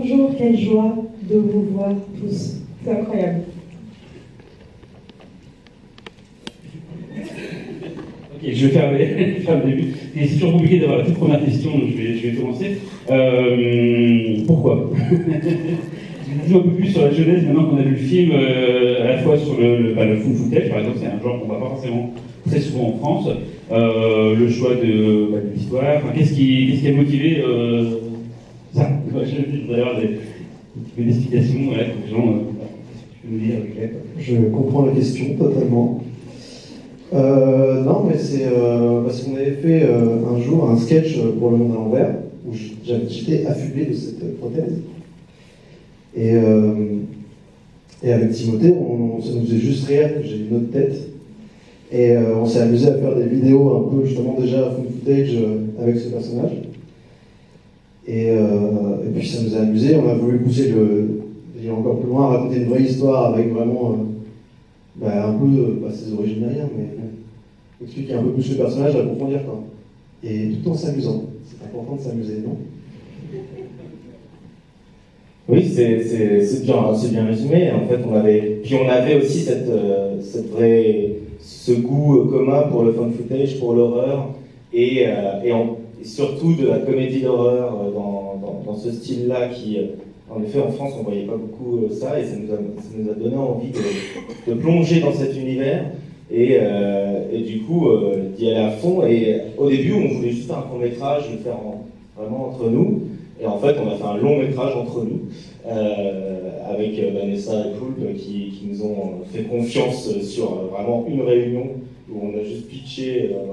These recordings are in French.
Bonjour, quelle joie de vous voir tous. C'est incroyable. Ok, je faire le début. C'est toujours compliqué d'avoir la toute première question, donc je vais, je vais commencer. Euh, pourquoi? Un peu plus sur la jeunesse maintenant qu'on a vu le film, euh, à la fois sur le, le, bah, le footage, par exemple, c'est un genre qu'on ne voit pas forcément très souvent en France. Euh, le choix de, bah, l'histoire, qu'est-ce qui, qu qui, a motivé ça Je avoir des, Je comprends la question totalement. Euh, non, mais c'est euh, parce qu'on avait fait euh, un jour un sketch pour le monde à l'envers où j'étais affublé de cette prothèse. Et, avec Timothée, ça nous faisait juste rire que j'ai une autre tête. Et on s'est amusé à faire des vidéos un peu justement déjà à fond footage avec ce personnage. Et, puis ça nous a amusé, on a voulu pousser le, encore plus loin, raconter une vraie histoire avec vraiment bah, un peu bah, ses origines derrière, mais expliquer un peu plus le personnage, approfondir quoi. Et tout en s'amusant. C'est important de s'amuser, non? Oui, c'est bien, bien résumé. En fait, on avait, puis on avait aussi cette, euh, cette ce goût commun pour le fan footage, pour l'horreur, et, euh, et, et, surtout de la comédie d'horreur euh, dans, dans, ce style-là qui, en effet, en France, on voyait pas beaucoup ça, et ça nous a, ça nous a donné envie de, plonger dans cet univers. Et, et du coup, d'y aller à fond. Et au début, on voulait juste faire un court métrage, le faire vraiment entre nous. Et en fait, on a fait un long métrage entre nous, euh, avec euh, Vanessa et Poulpe qui, qui, nous ont fait confiance sur euh, vraiment une réunion où on a juste pitché euh,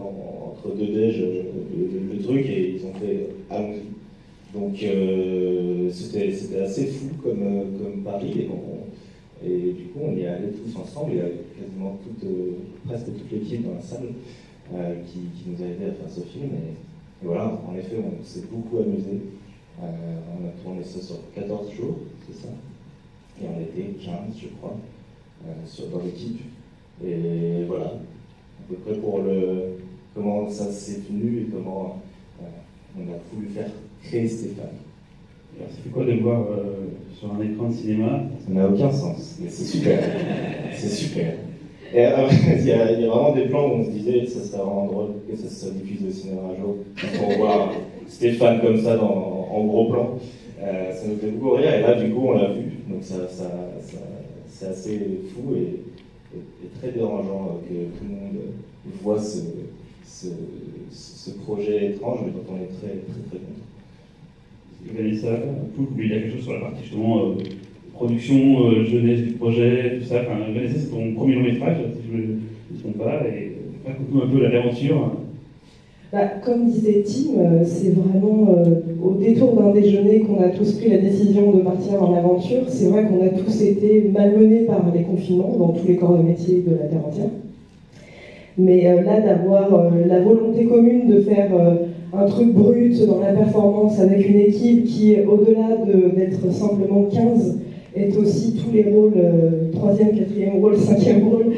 entre deux déj le, le, truc et ils ont fait allons Donc euh, c'était assez fou comme, comme pari et, on, et, du coup on y est allés tous ensemble. Il y avait quasiment toute, presque toute l'équipe dans la salle qui, qui, nous a aidé à faire ce film. Et, voilà, en effet, on s'est beaucoup amusé. Euh, on a tourné ça sur 14 jours, c'est ça Et on était 15, je crois, euh, sur, dans l'équipe. Et voilà, à peu près pour le, comment ça s'est venu et comment euh, on a voulu faire créer Stéphane. Fait quoi de le voir euh, sur un écran de cinéma? Ça n'a aucun sens, mais c'est super. c'est super. Et il, y a, il, y a, vraiment des plans où on se disait que ça serait vraiment drôle que ça se diffuse au cinéma un jour. Pour voir Stéphane comme ça dans, en gros plan. Euh, ça nous fait beaucoup rire et là du coup on l'a vu, donc ça, ça, ça c'est assez fou et, et, et, très dérangeant que tout le monde voit ce, ce, ce projet étrange mais dont on est très très très content. Vanessa, vous voulez dire quelque chose sur la partie justement euh, production, euh, jeunesse du projet, tout ça. Enfin, Vanessa, c'est ton premier long métrage, si je ne me trompe pas, et raconte-nous un peu l'aventure. Bah, comme disait Tim, euh, c'est vraiment euh, au détour d'un déjeuner qu'on a tous pris la décision de partir dans l'aventure. C'est vrai qu'on a tous été malmenés par les confinements dans tous les corps de métier de la Terre entière. Mais euh, là, d'avoir la volonté commune de faire un truc brut dans la performance avec une équipe qui, au-delà d'être simplement 15, est aussi tous les rôles, troisième, quatrième rôle, cinquième rôle,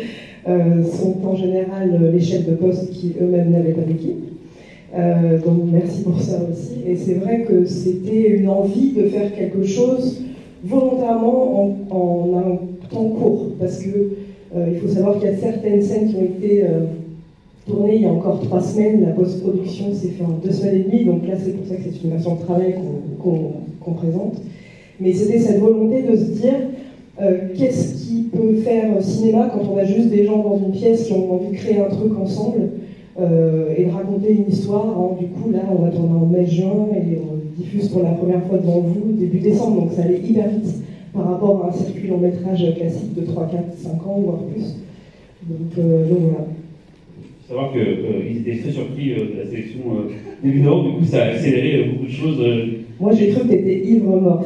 sont en général les chefs de poste qui eux-mêmes n'avaient pas d'équipe. Euh, donc merci pour ça aussi. Et c'est vrai que c'était une envie de faire quelque chose volontairement en, en un temps court, parce que euh, il faut savoir qu'il y a certaines scènes qui ont été euh, tournées il y a encore trois semaines. La post-production s'est faite en deux semaines et demie, donc là c'est pour ça que c'est une version de travail qu'on qu qu présente. Mais c'était cette volonté de se dire euh, qu'est-ce qui peut faire cinéma quand on a juste des gens dans une pièce qui ont envie de créer un truc ensemble euh, et de raconter une histoire. Hein. Du coup, là, on va tourner en mai-juin et on diffuse pour la première fois devant vous début décembre, donc ça allait hyper vite par rapport à un circuit long métrage classique de 3, 4, 5 ans, voire plus. Donc, euh, donc voilà. Il faut savoir qu'ils euh, étaient très surpris euh, de la sélection euh, début novembre, du coup ça a accéléré beaucoup de choses. Moi j'ai cru que tu étais ivre mort.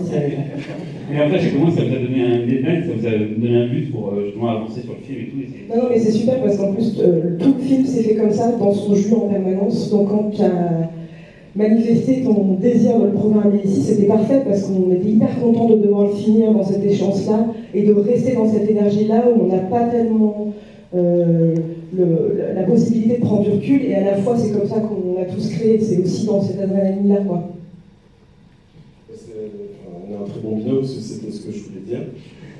Mais après, j'ai comment ça vous a donné un deadline, ça vous a donné un but pour justement avancer sur le film et tout. Et non, non, mais c'est super parce qu'en plus, euh, tout le film s'est fait comme ça, dans son jus en permanence. Donc quand manifesté ton désir de le programmer ici, c'était parfait parce qu'on était hyper content de devoir le finir dans cette échéance-là et de rester dans cette énergie-là où on n'a pas tellement euh, la possibilité de prendre du recul et à la fois c'est comme ça qu'on a tous créé, c'est aussi dans cette adrénaline-là. quoi. très bon binôme, parce que c'était ce que je voulais dire.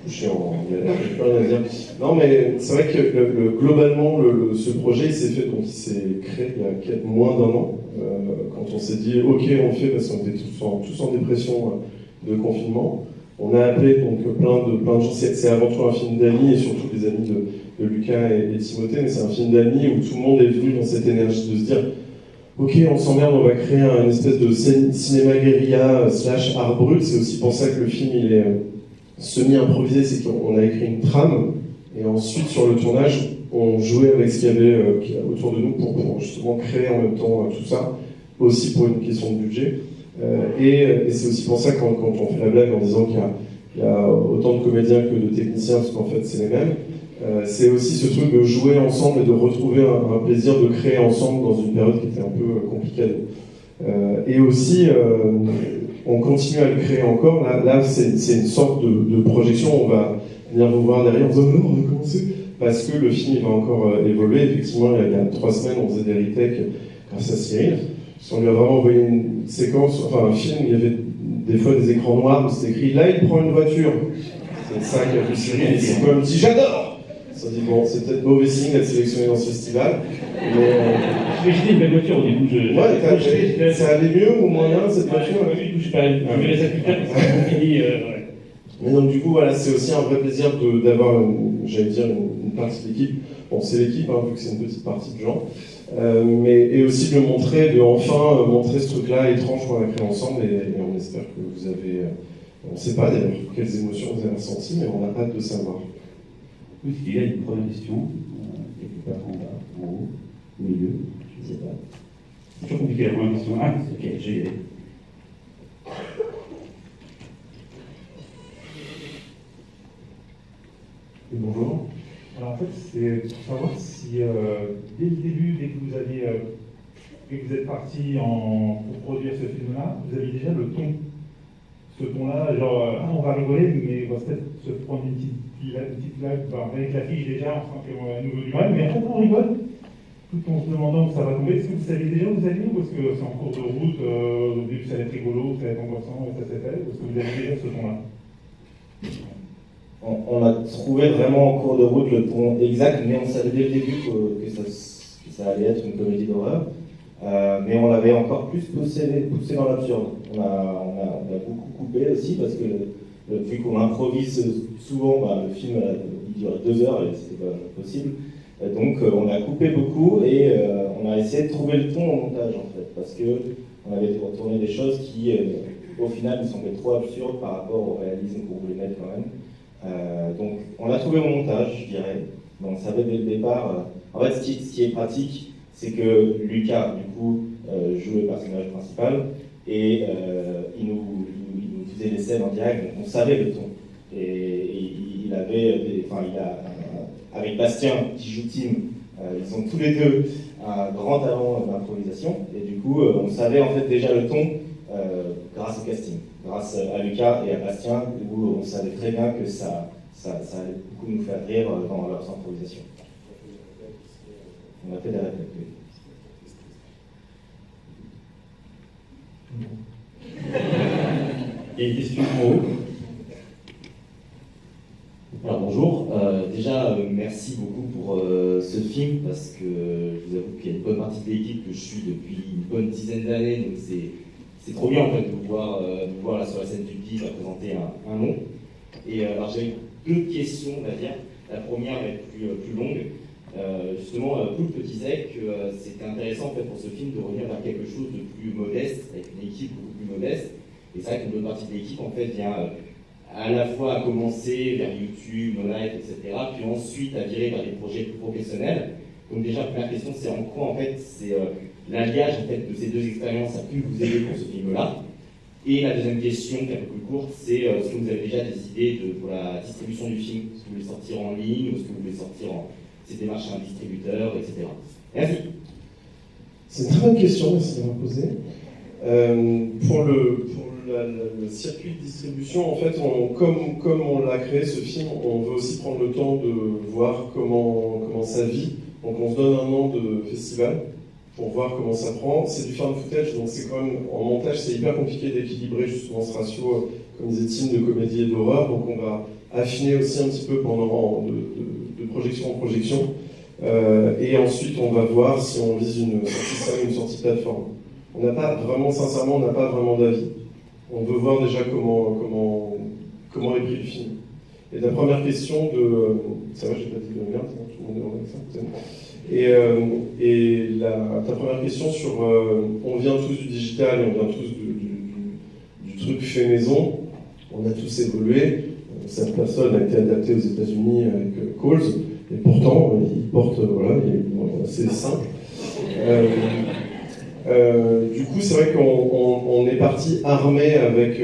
Je en. A. Non, mais c'est vrai que le, le- globalement, le- le- ce projet s'est fait, donc il s'est créé il y a moins d'un an, euh, quand on s'est dit, OK, on fait, parce qu'on était tous en, dépression euh, de confinement. On a appelé donc plein de, plein de gens. C'est avant tout un film d'amis et surtout des amis de, Lucas et, Timothée, mais c'est un film d'amis où tout le monde est venu dans cette énergie de se dire Ok, on s'emmerde, on va créer un espèce de cin- cinéma guérilla euh, slash art brut. C'est aussi pour ça que le film il est euh, semi-improvisé, c'est qu'on a écrit une trame et ensuite sur le tournage, on jouait avec ce qu'il y avait euh, autour de nous pour, justement créer en même temps euh, tout ça, aussi pour une question de budget. Euh, et c'est aussi pour ça quand, on fait la blague en disant qu'il y a, autant de comédiens que de techniciens, parce qu'en fait c'est les mêmes, c'est aussi ce truc de jouer ensemble et de retrouver un, plaisir de créer ensemble dans une période qui était un peu compliquée. Et aussi, on continue à le créer encore. Là, c'est une sorte de, projection. On va venir vous voir derrière en disant non, on a commencé. Parce que le film il va encore euh, évoluer. Effectivement, il y a- trois semaines, on faisait des retakes grâce à Cyril. Qu'on lui a vraiment envoyé une séquence, enfin un film, il y avait des fois des écrans noirs où c'était écrit là il prend une voiture. C'est ça qui a fait Cyril. Et c'est quand même dit j'adore On dit bon, c'est peut-être mauvais signe d'être sélectionné dans ce festival. Mais euh, J'ai une belle voiture au début. Je, ouais, ça allait mieux ou moyen cette voiture je sais pas, je verrai ça plus tard parce que c'est fini. euh, ouais. Mais donc du coup, voilà, c'est aussi un vrai plaisir d'avoir, j'allais dire, une, partie de l'équipe. Bon, c'est l'équipe, hein, vu que c'est une petite partie de gens. Euh, mais, et aussi de montrer, de enfin euh, montrer ce truc-là étrange qu'on a créé ensemble. Et, on espère que vous avez... euh, on ne sait pas d'ailleurs quelles émotions vous avez ressenties, mais on a hâte de savoir. Oui, il y a une première question, quelque part en bas, en haut, au milieu, je ne sais pas. C'est toujours compliqué la première question. Ah, ok, j'ai fait, c'est pour savoir si euh, dès le début, dès que vous euh, que vous êtes parti pour produire ce film-là, vous aviez déjà le ton. Ce ton-là, genre, euh, ah, on va rigoler, mais on va peut-être se prendre une petite, une petite blague bah, avec l'affiche déjà, en tant que nouveau du mal, mais fait, on rigole, tout en se demandant où ça va tomber. Est-ce que vous saviez déjà où vous alliez ou est-ce que c'est en cours de route, au début ça allait être rigolo, ça allait être angoissant, et ça s'est fait, ou est-ce que vous aviez déjà ce ton-là? On, a trouvé vraiment en cours de route le ton exact, mais on savait dès le début que, ça, allait être une comédie d'horreur. Euh, mais on l'avait encore plus poussé, poussé dans l'absurde. On a, beaucoup coupé aussi parce que le- vu qu'on improvise souvent, bah, le film euh, il durait deux heures et c'était pas possible. Euh, donc euh, on a coupé beaucoup et euh, on a essayé de trouver le ton au montage en fait parce que on avait tourné des choses qui euh, au final nous semblaient trop absurdes par rapport au réalisme qu'on voulait mettre quand même. Euh, donc on l'a trouvé au montage, je dirais. On savait dès le départ. euh, en fait, ce qui, est pratique, c'est que Lucas, du coup, euh, joue le personnage principal et il, nous, faisait les scènes en direct, donc on savait le ton. Et, il avait, des- enfin, il a, avec Bastien qui joue Tim, ils ont tous les deux un grand talent d'improvisation et du coup, on savait en fait déjà le ton grâce au casting, grâce à Lucas et à Bastien, où on savait très bien que ça, ça, ça allait beaucoup nous faire rire euh, dans leurs improvisations. On a fait des répètes. Il y a une question. Alors bonjour, Euh, déjà euh, merci beaucoup pour ce film parce que je vous avoue qu'il y a une bonne partie de l'équipe que je suis depuis une bonne dizaine d'années, donc c'est c'est trop bien en fait de vous voir, euh, de vous voir là sur la scène du PIB à présenter un, nom. Et euh, alors j'ai deux questions on va dire. La première être plus, euh, plus longue. Euh, justement, Poulpe disait que c'était intéressant en fait pour ce film de revenir vers quelque chose de plus modeste, avec une équipe beaucoup plus modeste. Et c'est vrai qu'une bonne partie de l'équipe en fait vient à la fois à commencer vers YouTube, No Life, etc., puis ensuite à virer vers des projets plus professionnels. Donc déjà, première question, c'est en quoi en fait c'est l'alliage en fait de ces deux expériences a pu vous aider pour ce film-là. Et la deuxième question, qui est un peu plus courte, c'est euh, est-ce que vous avez déjà des idées de, pour la distribution du film Est-ce que vous voulez sortir en ligne ou est-ce que vous voulez sortir en ces démarches à un distributeur, etc. Merci. C'est une très bonne question, merci de me poser. Euh, pour le, pour le circuit de distribution, en fait, comme, comme on l'a créé ce film, on veut aussi prendre le temps de voir comment, comment ça vit. Donc on se donne un an de festival pour voir comment ça prend. C'est du fan footage, donc c'est quand même en montage, c'est hyper compliqué d'équilibrer justement ce ratio euh, comme disait Tim, de comédie et d'horreur. Donc on va affiner aussi un petit peu pendant de, projection en projection. Euh, et ensuite, on va voir si on vise une sortie salle plateforme. On n'a pas vraiment, sincèrement, on n'a pas vraiment d'avis. On veut voir déjà comment, comment, comment est le film. Et la première question de. Ça va, j'ai pas dit de merde, hein, tout le monde est en ça, Et, euh, ta première question sur. Euh, on vient tous du digital et on vient tous du, truc fait maison. On a tous évolué. Cette personne a été adaptée aux États-Unis avec euh, Coles, et pourtant, il porte. Voilà, c'est simple. du coup, c'est vrai qu'on on, est parti armé avec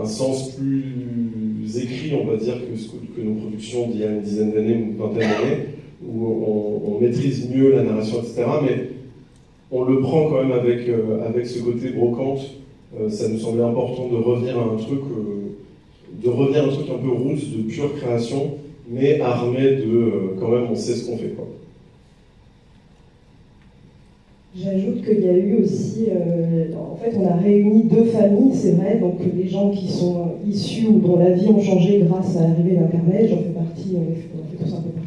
un sens plus écrits, on va dire, que, que nos productions d'il y a une dizaine d'années ou une vingtaine d'années, où on, maîtrise mieux la narration, etc. Mais on le prend quand même avec, euh, ce côté brocante. Euh, ça nous semblait important de revenir à un truc, euh, de revenir à un truc un peu roots, de pure création, mais armé de quand même on sait ce qu'on fait. J'ajoute qu'il y a eu aussi, en fait, on a réuni deux familles, c'est vrai, donc des gens qui sont issus ou dont la vie ont changé grâce à l'arrivée d'Internet, j'en fais partie, on, fait, tous un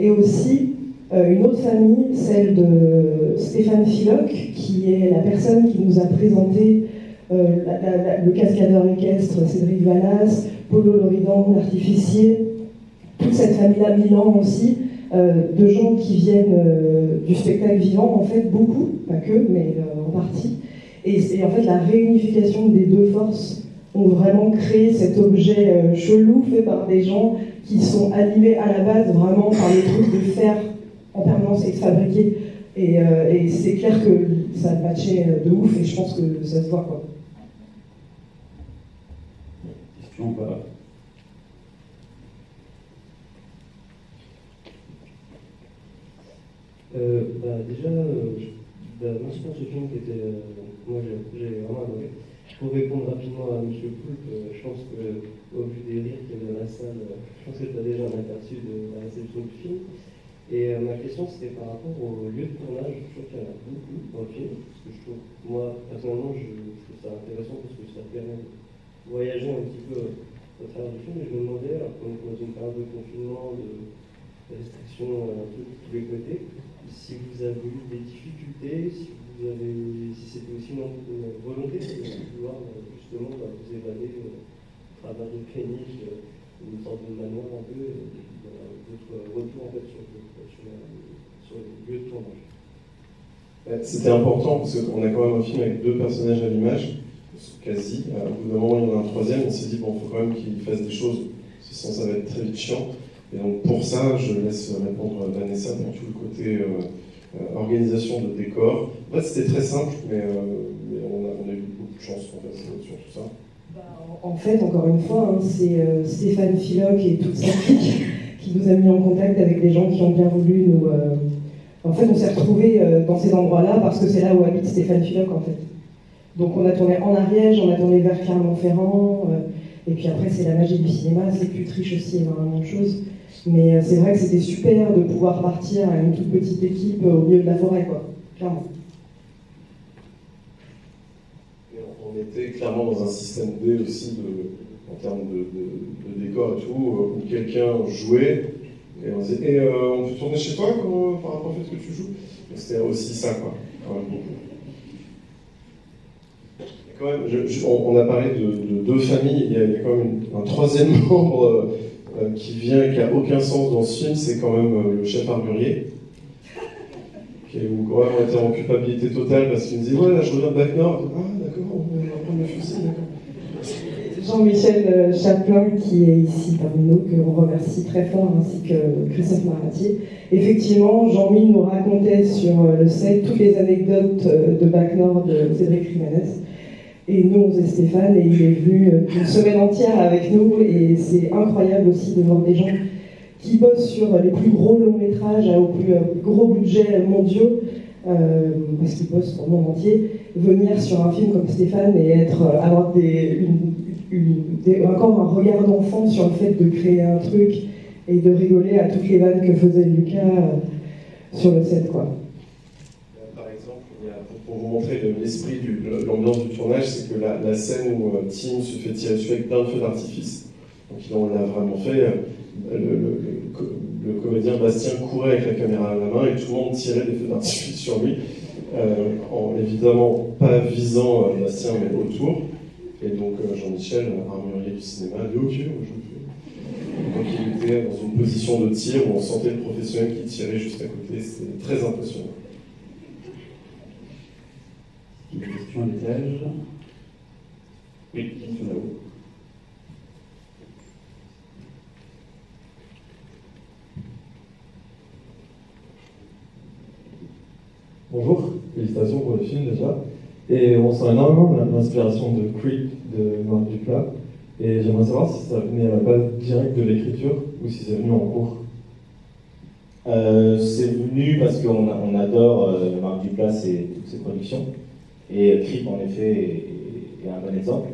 et aussi euh, une autre famille, celle de Stéphane Philoc, qui est la personne qui nous a présenté le cascadeur équestre Cédric Vallas, Polo Loridan, l'artificier, toute cette famille-là, Milan aussi, euh, de gens qui viennent euh, du spectacle vivant, en fait, beaucoup, pas que, mais euh, en partie. Et, c'est en fait la réunification des deux forces ont vraiment créé cet objet chelou fait par des gens qui sont animés à la base vraiment par les trucs de fer en permanence et fabriqués. Et, et c'est clair que ça matchait de ouf et je pense que ça se voit quoi. Question pas? Euh, bah, déjà, euh, bah, pense que ce film qui était. Euh, moi j'ai vraiment adoré. Pour répondre rapidement à M. Poulpe, je pense qu'au vu des rires qu'il y avait dans la salle, je pense que as déjà un aperçu de la réception du film. Et ma question c'était par rapport au lieu de tournage. Je trouve qu'il y en a beaucoup dans le film. Parce que je trouve, moi personnellement, je, trouve ça intéressant parce que ça permet de voyager un petit peu au travers du film. Et je me demandais, alors qu'on est dans une période de confinement, de restrictions peu de tous les côtés, si vous avez eu des difficultés, si si c'était aussi une, volonté de vouloir euh, justement bah, vous évader euh, à travers une péniche, euh, une sorte de manoir un peu, votre retour en fait sur, le lieu de tournage. C'était important parce qu'on a quand même un film avec deux personnages à l'image, quasi. Au bout d'un moment, il y en a un troisième, on s'est dit, bon, il faut quand même qu'il fasse des choses, sinon ça va être très vite chiant. Et donc pour ça, je laisse répondre Vanessa pour tout le côté euh, euh, organisation de décor. En fait, c'était très simple, mais, euh, on, a, eu beaucoup de chance sur tout ça. Bah, en fait, encore une fois, hein, c'est Stéphane Philoc et toute sa clique qui nous a mis en contact avec des gens qui ont bien voulu nous. En fait, on s'est retrouvés dans ces endroits-là parce que c'est là où habite Stéphane Philoc, en fait. Donc on a tourné en Ariège, on a tourné vers Clermont-Ferrand, et puis après c'est la magie du cinéma, c'est Putriche aussi, énormément de choses. Mais euh, c'est vrai que c'était super de pouvoir partir à une toute petite équipe au milieu de la forêt, quoi, clairement. on était clairement dans un système D aussi en termes de, décor et tout, euh, où quelqu'un jouait. Et on disait eh, euh, on peut tourner chez toi par rapport au fait que tu joues? C'était aussi ça, quoi, quand même On, a parlé de, deux familles, il y a, quand même un troisième membre euh, qui vient et qui n'a aucun sens dans ce film, c'est quand même euh, le chef armurier, qui est vraiment était en culpabilité totale parce qu'il me dit Ouais, là je reviens de Bac Nord. Ah, d'accord, on va prendre le fusil, d'accord. Jean-Michel euh, Chaplin, qui est ici parmi nous, que l'on remercie très fort, ainsi que Christophe Maratier. Effectivement, Jean-Mi nous racontait sur le set toutes les anecdotes de Bac Nord de Cédric Jiménez. Et nous, on Stéphane, et il est venu euh, une semaine entière avec nous, et c'est incroyable aussi de voir des gens qui bossent sur les plus gros longs métrages au plus euh, gros budget mondiaux, euh, parce qu'ils bossent pour le monde entier, venir sur un film comme Stéphane et être, avoir encore un regard d'enfant sur le fait de créer un truc et de rigoler à toutes les vannes que faisait Lucas sur le set. Quoi. Par exemple, il y a pour vous montrer le- l'esprit, l'ambiance du tournage, c'est que la, scène où euh, Tim se fait tirer dessus avec plein de feux d'artifice, donc là, on l'a vraiment fait, euh, le, le- le co- le comédien Bastien courait avec la caméra à la main et tout le monde tirait des feux d'artifice sur lui, euh, en évidemment pas visant Bastien mais autour. Et donc Jean-Michel, armurier du cinéma, dit ok, fais. Donc il était dans une position de tir où on sentait le professionnel qui tirait juste à côté, c'était très impressionnant. Question à l'étage. Oui, question là-haut. Bonjour, félicitations pour le film déjà. Et on sent énormément l'inspiration de Creep de Marc Duplat. Et j'aimerais savoir si ça venait à la base directe de l'écriture ou si c'est venu en cours. Euh, c'est venu parce qu'on adore euh, Marc Duplass et toutes ses productions. Et Creep, en effet, est, un bon exemple.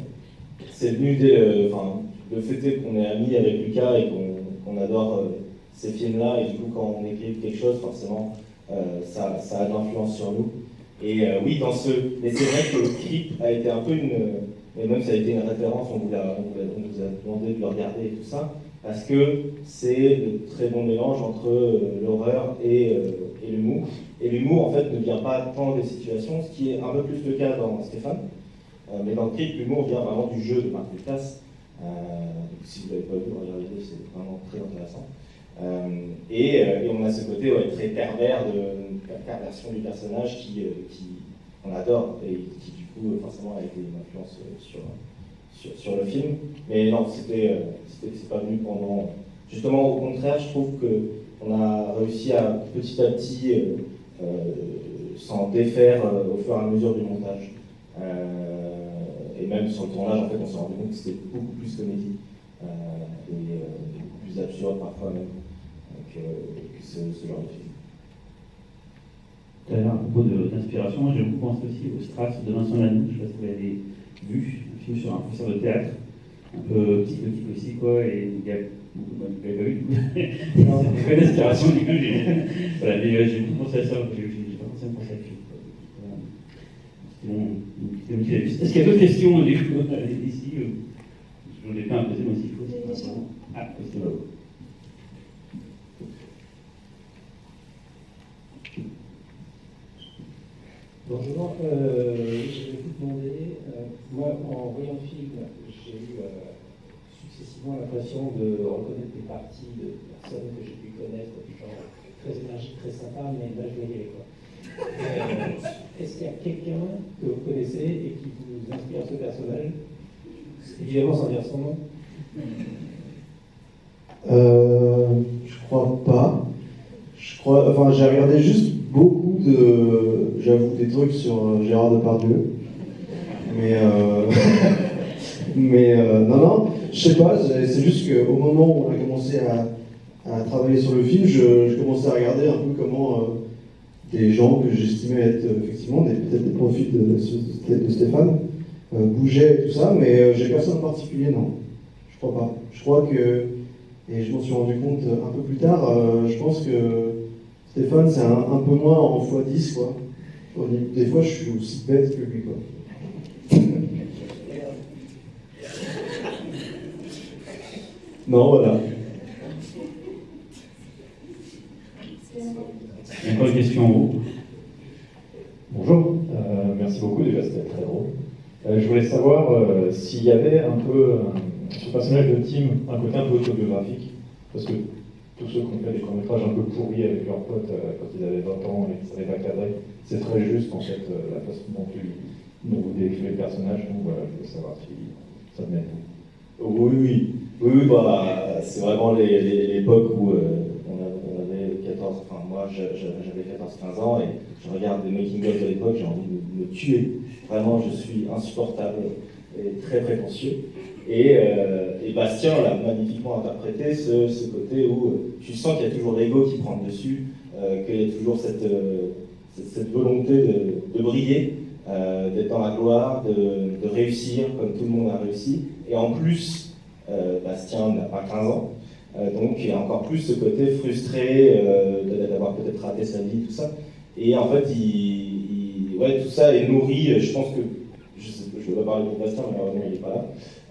C'est venu dès le, le fait qu'on est amis avec Lucas et qu'on adore euh, ces films-là. Et du coup, quand on écrit quelque chose, forcément, euh, ça, a de l'influence sur nous. Et euh, oui, dans ce. Mais c'est vrai que Creep a été un peu une. Et même ça a été une référence, on, vous a demandé de le regarder et tout ça, parce que c'est le très bon mélange entre euh, l'horreur et, euh, et l'humour. Et l'humour, en fait, ne vient pas tant des situations, ce qui est un peu plus le cas dans Stéphane. Euh, mais dans le clip, l'humour vient vraiment du jeu de Marc. Euh, donc si vous ne l'avez pas vu, regardez, c'est vraiment très intéressant. Et, on a ce côté très pervers de perversion du personnage qui, qui on adore et qui du coup forcément a été une influence sur, sur, le film. Mais non, c'était euh, c'était- c'est pas venu pendant. Justement, au contraire, je trouve que on a réussi à petit à petit euh, euh, s'en défaire au fur et à mesure du montage. Et même sur le tournage, en fait, on s'est rendu compte que c'était beaucoup plus comédie et beaucoup plus absurde parfois même que, ce, genre de film. Tout à l'heure, propos d'inspiration, j'ai beaucoup pensé aussi au Stras de Vincent Lanoux, je ne sais pas si vous l'avez vu, film sur un professeur de théâtre, un peu psychotique aussi, quoi, et il y a. Pas vu C'est une bonne inspiration, du coup, j'ai voilà, mais, euh, j'ai beaucoup pensé à ça, j'ai pas pensé à film. c'était mon petit avis. Est-ce qu'il y a d'autres questions ici Je n'en ai pas imposé, moi s'il faut. Ah, c'est là-haut. Bonjour, je vais vous demander, euh, moi en voyant le film, j'ai eu euh, successivement l'impression de reconnaître des parties de personnes que j'ai pu connaître, genre très énergique, très sympa, mais là je vais y aller Est-ce qu'il y a quelqu'un que vous connaissez et qui vous inspire ce personnage? Évidemment sans dire son nom. Euh, je crois pas. Je crois, enfin, j'ai regardé juste beaucoup de, j'avoue, des trucs sur euh, Gérard Depardieu. Mais, euh, mais euh, non, non, je sais pas. C'est juste qu'au moment où on a commencé à, à travailler sur le film, je, je commençais à regarder un peu comment euh, des gens que j'estimais être euh, effectivement peut-être des profils de, de- Stéphane bougeaient et tout ça, mais j'ai personne en particulier, non. Je crois pas. Je crois que et je m'en suis rendu compte un peu plus tard, je pense que Stéphane, c'est un, un peu moins en x10, quoi. Des fois, je suis aussi bête que lui, quoi. non, voilà. Il y a encore une question en haut. Bonjour, euh, merci beaucoup, déjà c'était très drôle. Euh, je voulais savoir euh, s'il y avait un peu, euh, sur le personnage de Tim, un côté un peu autobiographique, parce que tous ceux qui ont fait des courts-métrages un peu pourris avec leurs potes euh, quand ils avaient 20 ans et qu'ils ne savaient pas cadrer, c'est très juste en fait euh, la façon dont, tu, dont vous décrivez le personnage, donc voilà, je voulais savoir si ça de vous. Oui, oui, oui, bah, c'est vraiment l'époque où euh, on, avait 14, enfin moi j'avais 14-15 ans et je regarde des making-of de l'époque, j'ai envie de me tuer. Vraiment, je suis insupportable et très prétentieux. Et, euh, et Bastien l'a magnifiquement interprété, ce, ce côté où euh, tu sens qu'il y a toujours l'ego qui prend dessus, euh, qu'il y a toujours cette, cette, volonté de, briller, d'être dans la gloire, de, réussir comme tout le monde a réussi. Et en plus, Bastien n'a pas 15 ans, donc il y a encore plus ce côté frustré d'avoir peut-être raté sa vie, tout ça. Et en fait, tout ça est nourri. Je pense que je ne vais pas parler pour Bastien, malheureusement il n'est pas là.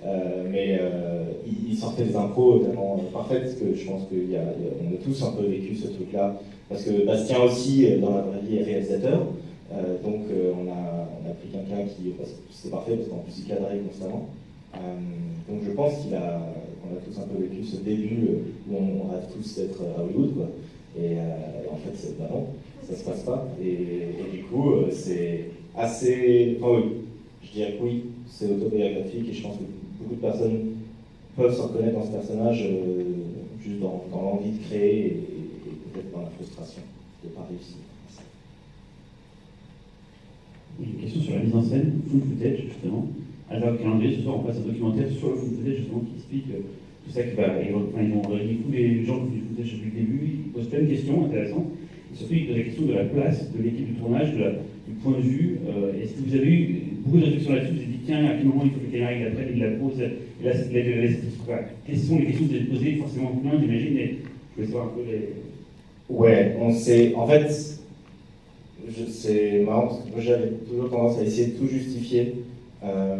Euh, mais euh, il, sortait des impros tellement euh, parfaites que je pense qu'on a, a- on tous un peu vécu ce truc-là. Parce que Bastien aussi, dans la vraie vie, est réalisateur. Donc on, a, on a pris quelqu'un qui. parce que C'est parfait parce qu'en plus il cadrait constamment. Donc je pense qu'il a, qu'on a tous un peu vécu ce début où on, on rêve tous d'être à Hollywood. Quoi. Et en fait, c'est, bah non, ça se passe pas. Et, du coup, c'est assez. Enfin, oui, je dirais que oui, c'est autobiographique et je pense que beaucoup de personnes peuvent se reconnaître dans ce personnage euh, juste dans, dans l'envie de créer et, peut-être dans la frustration de ne pas réussir. Une question sur la mise en scène, full footage justement. Alors calendrier, ce soir on passe un documentaire sur le full footage justement qui explique euh, tout ça qui va. Ils vont, enfin, ils vont réunir tous les gens du footage depuis le début, ils posent plein de questions intéressantes. Et surtout ils posent la question de la place de l'équipe du tournage, du point de vue. Euh, Est-ce que vous avez eu beaucoup de réflexions là-dessus Quel moment il faut que la il la prenne, il la pose, et là c'est c'est- voilà. Quelles sont les questions que vous avez posées Forcément plein j'imagine, mais je voulais savoir un peu les. Ouais, on s'est. En fait, c'est marrant parce que moi j'avais toujours tendance à essayer de tout justifier. euh,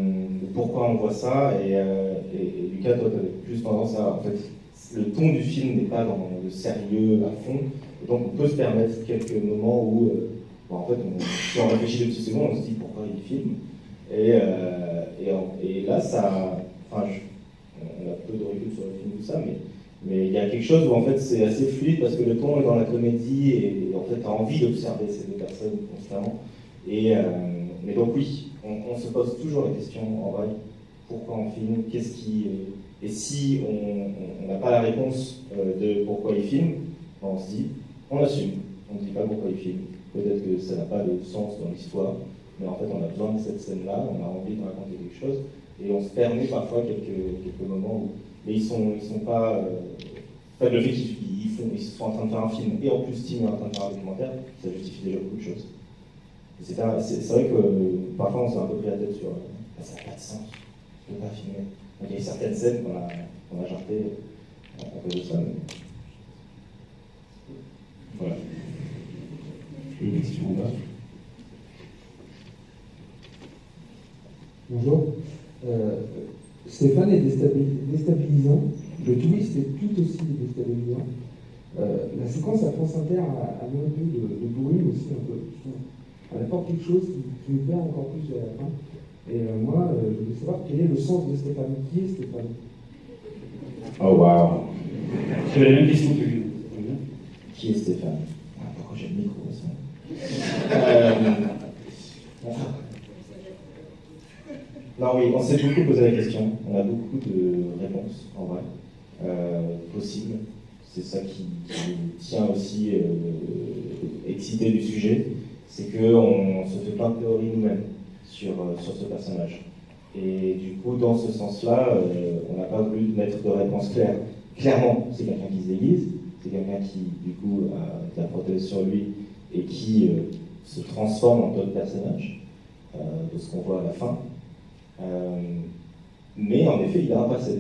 pourquoi on voit ça et, euh, et, Lucas, toi, tu avais plus tendance à. En fait, le ton du film n'est pas dans le sérieux à fond, donc on peut se permettre quelques moments où, euh, bon, en fait, si on réfléchit deux petites secondes, on se dit pourquoi il filme. Et, euh, et, et là, ça. Enfin, je- on a peu de recul sur le film, tout ça, mais il y a quelque chose où en fait c'est assez fluide parce que le ton est dans la comédie et, en fait tu envie d'observer ces deux personnes constamment. Et, euh, mais donc oui, on, se pose toujours la question en vrai, pourquoi on filme, qu'est-ce qui... Et si on n'a pas la réponse euh, de pourquoi il filme, ben, on se dit, on assume, on ne dit pas pourquoi il filme. Peut-être que ça n'a pas de sens dans l'histoire, mais en fait on a besoin de cette scène-là, on a envie de raconter quelque chose, et on se permet parfois quelques, quelques moments où mais ils sont, ils sont pas. euh, en fait, le fait qu'ils ils font, ils sont en train de faire un film et en plus Tim est en train de faire un documentaire, ça justifie déjà beaucoup de choses. C'est vrai que euh, parfois on s'est un peu pris la tête sur. euh, ça n'a pas de sens, je ne peux pas filmer. Donc, il y a certaines scènes qu'on a, qu'on a jartées euh, à cause de ça. mais- Voilà. Une question en bas? Bonjour. Euh, Stéphane est déstabi- déstabilisant. Le twist est tout aussi déstabilisant. Euh, la séquence à France Inter a, a peu de, de bruit aussi, un peu. Elle apporte quelque chose qui, qui me perd encore plus à la fin. Et euh, moi, euh, je voulais savoir quel est le sens de Stéphane. Qui est Stéphane? Oh waouh! J'avais la même question que lui. Qui est Stéphane? Ah, Pourquoi j'ai le micro ça? Euh, Non, oui, on s'est beaucoup posé la question. On a beaucoup de réponses, en vrai, euh, possibles. C'est ça qui, tient aussi euh, excité du sujet. C'est qu'on se fait plein de théories nous-mêmes sur, euh, sur ce personnage. Et du coup, dans ce sens-là, on n'a pas voulu mettre de réponse claire. Clairement, c'est quelqu'un qui se déguise, c'est quelqu'un qui, du coup, a de la prothèse sur lui et qui se transforme en d'autres personnages, de ce qu'on voit à la fin. Euh, mais en effet, il a un passé.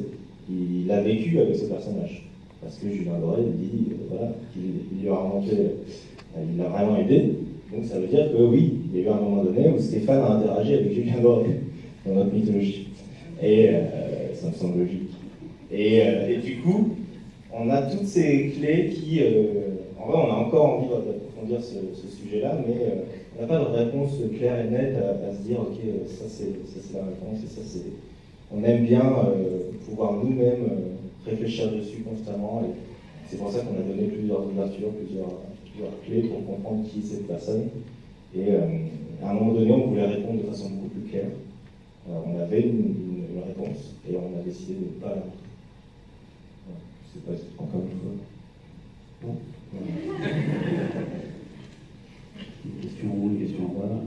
Il a vécu avec ce personnage. Parce que Julien Doré dit euh, voilà, qu'il il lui a inventé, euh, il l'a vraiment aidé. Donc ça veut dire que oui, il y a eu un moment donné où Stéphane a interagi avec Julien Doré dans notre mythologie. Et ça me semble logique. Et, du coup, on a toutes ces clés qui, en vrai, on a encore envie d'approfondir ce, ce sujet-là, mais euh, on n'a pas de réponse claire et nette à, à se dire, ok, euh, ça c'est c'est la réponse et ça c'est. On aime bien euh, pouvoir nous-mêmes réfléchir dessus constamment et c'est pour ça qu'on a donné plusieurs ouvertures, plusieurs, plusieurs clés pour comprendre qui est cette personne. Et à un moment donné, on voulait répondre de façon beaucoup plus claire. On avait une, une- une réponse et on a décidé de ne pas la sais pas, si- encore une fois. Une question en haut, une question en bas.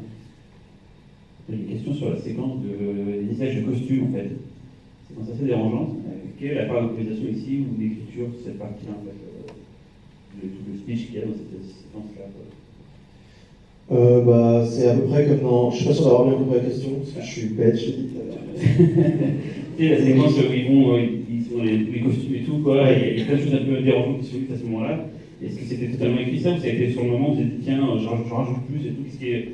Une question sur la séquence de l'initiage de costume en fait. Séquence assez dérangeante. Euh, Quelle est la part d'improvisation ici ou d'écriture sur cette partie-là en fait euh, de tout le speech qu'il y a dans cette séquence-là. Euh, bah, c'est à peu près comme dans. Je suis pas sûr d'avoir bien compris la question, parce que je suis bête, je t'ai dit tout à l'heure. La séquence où ils vont, euh, ils sont dans les, costumes et tout, quoi, il y a plein de choses un peu dérangeantes qui sont dites à ce moment-là. Est-ce que c'était totalement écrit ça ou ça a été sur le moment où vous avez dit, tiens, euh, j'en j'en rajoute plus et tout qui est-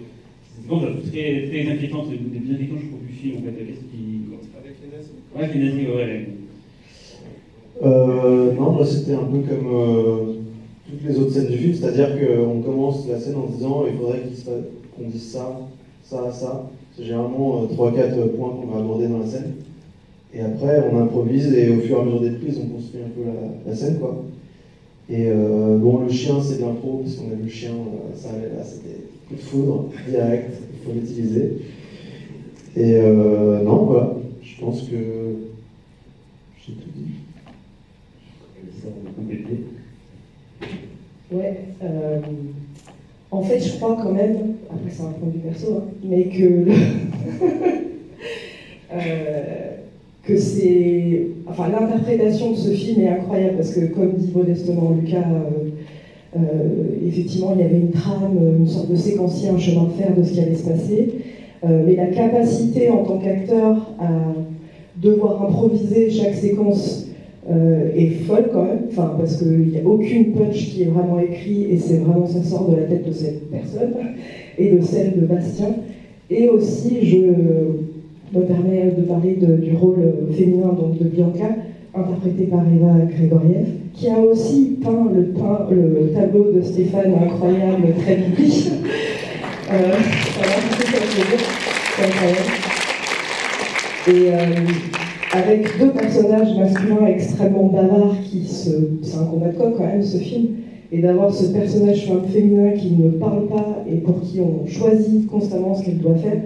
C'est quand très, très inquiétant, c'est bien inquiétant, je trouve, du film, en fait. Qu'est-ce qui. Avec les nazis Ouais, les nazis, ouais. Euh, non, moi c'était un peu comme euh, toutes les autres scènes du film, c'est-à-dire qu'on commence la scène en disant il faudrait qu'on dise ça, ça, ça. C'est généralement 3-4 points qu'on va aborder dans la scène. Et après, on improvise et au fur et à mesure des prises, on construit un peu la, la scène, quoi. Et euh, bon, le chien, c'est bien trop, parce qu'on a vu le chien, euh, ça c'était coup de foudre, direct, il faut l'utiliser. Et euh, non, voilà, je pense que j'ai tout dit. Ouais. euh, en fait, je crois quand même, après c'est un point vue perso, hein, mais que que c'est, enfin, l'interprétation de ce film est incroyable parce que, comme dit modestement Lucas, euh, euh, effectivement, il y avait une trame, une sorte de séquencier, un chemin de fer de ce qui allait se passer, Euh, mais la capacité en tant qu'acteur à devoir improviser chaque séquence est folle quand même, enfin, parce qu'il n'y a aucune punch qui est vraiment écrit et c'est vraiment ça sort de la tête de cette personne et de celle de Bastien. Et aussi, je me permets de parler du rôle féminin donc de Bianca, interprété par Eva Grégoriev, qui a aussi peint le, tableau de Stéphane incroyable, très biblique. Euh. Et euh, avec deux personnages masculins extrêmement bavards qui se. C'est un combat de coq quand même ce film. Et d'avoir ce personnage féminin qui ne parle pas et pour qui on choisit constamment ce qu'elle doit faire,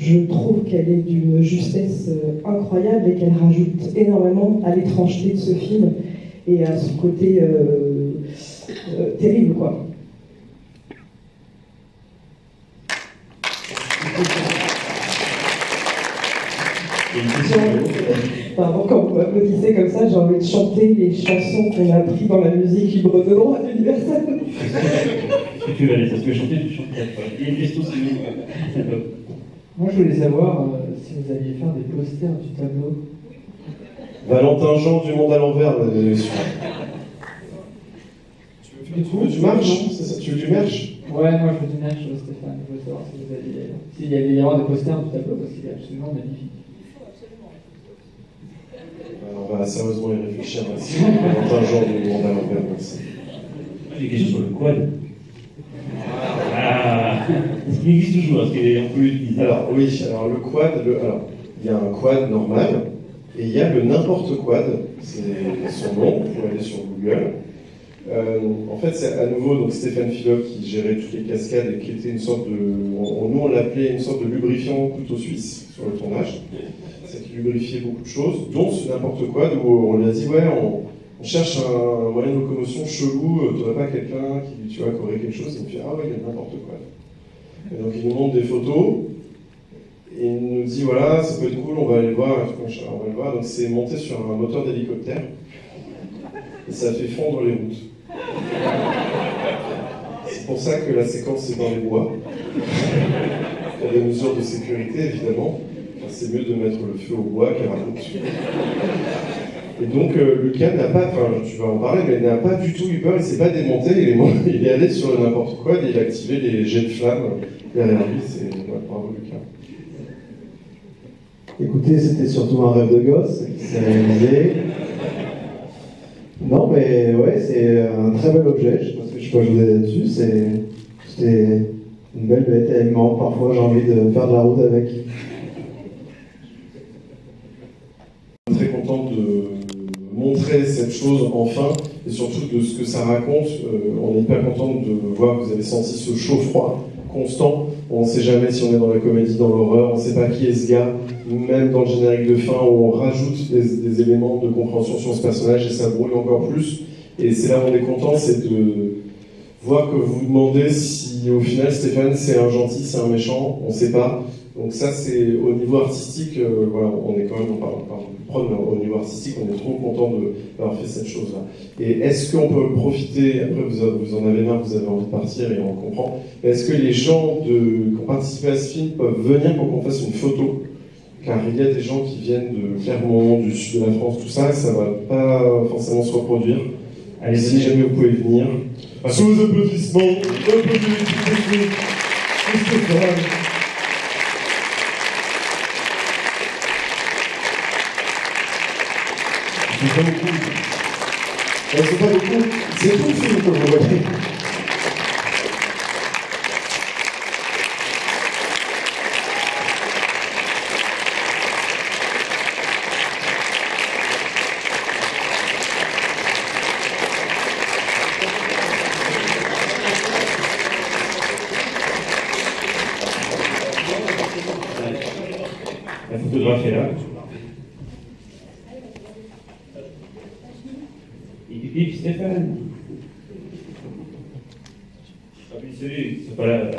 je trouve qu'elle est d'une justesse euh, incroyable et qu'elle rajoute énormément à l'étrangeté de ce film et à son côté euh, euh, terrible quoi. Pardon, quand vous m'applaudissez comme ça, j'ai envie de chanter les chansons qu'on a appris dans la musique libre de droit universelle. Que tu vas aller, ça se peut chanter, tu chantes. Il y a une question sinon. Moi, je voulais savoir euh, si vous alliez faire des posters du tableau. Valentin Jean du Monde à l'envers, là, de- Tu veux, tu veux du marche C'est ça Tu veux du merch Ouais, moi je veux du merch, Stéphane. Je voulais savoir si vous alliez. S'il y avait des posters du tableau, parce qu'il est absolument magnifique. Alors, On va sérieusement y réfléchir. Valentin Jean du Monde à l'envers, merci. J'ai des questions sur le quad. Qu'il existe toujours Est-ce qu'on peut l'utiliser Alors oui, alors le quad, alors il y a un quad normal et il y a le n'importe quad, c'est son nom, vous pouvez aller sur Google. Euh, en fait, c'est à nouveau donc Stéphane Philop qui gérait toutes les cascades et qui était une sorte de, on- nous on l'appelait une sorte de lubrifiant couteau suisse sur le tournage. C'est qui lubrifiait beaucoup de choses, dont ce n'importe quad où on lui a dit ouais on, on cherche un moyen de locomotion chelou, euh, t'aurais pas quelqu'un qui tu vois qui aurait quelque chose et me fait ah ouais il y a n'importe quoi. Donc il nous montre des photos et il nous dit voilà, ça peut être cool, on va aller le voir, on va le voir. Donc c'est monté sur un moteur d'hélicoptère et ça fait fondre les routes. C'est pour ça que la séquence est dans les bois. Il y a des mesures de sécurité évidemment. C'est mieux de mettre le feu au bois qu'à la route. Et donc euh, Lucas n'a pas, enfin tu vas en parler, mais il n'a pas du tout eu peur, il s'est pas démonté, il est, mon- il est allé sur le n'importe quoi et il a activé les jets de flammes derrière lui. C'est ouais, bravo Lucas. Écoutez, c'était surtout un rêve de gosse qui s'est réalisé. Non, mais ouais, c'est un très bel objet. Je sais pas ce que je peux ajouter là-dessus. C'est- C'était une belle bête. Elle. Parfois, j'ai envie de faire de la route avec. très content de montrer cette chose enfin et surtout de ce que ça raconte. Euh, on est hyper content de voir que vous avez senti ce chaud-froid constant. On ne sait jamais si on est dans la comédie, dans l'horreur, on ne sait pas qui est ce gars. Même dans le générique de fin où on rajoute des, des éléments de compréhension sur ce personnage et ça brouille encore plus. Et c'est là où on est content, c'est de voir que vous vous demandez si au final Stéphane c'est un gentil, c'est un méchant, on ne sait pas. Donc ça c'est au niveau artistique, euh, voilà, on est quand même, on parle, on parle plus prod, mais au niveau artistique, on est trop content d'avoir fait cette chose-là. Et est-ce qu'on peut profiter, après vous, a- vous en avez marre, vous avez envie de partir et on comprend, est-ce que les gens de, qui ont participé à ce film peuvent venir pour qu'on fasse une photo? Car il y a des gens qui viennent de Clermont, du sud de la France, tout ça, ça va pas forcément se reproduire. Allez, si jamais vous pouvez venir. Sous applaudissements, applaudissements. ou Stéphane. C'est pas beaucoup. C'est tout le film que vous voyez. La photographe est là. Et puis, puis Stéphane. Ah oui, salut, c'est pas là.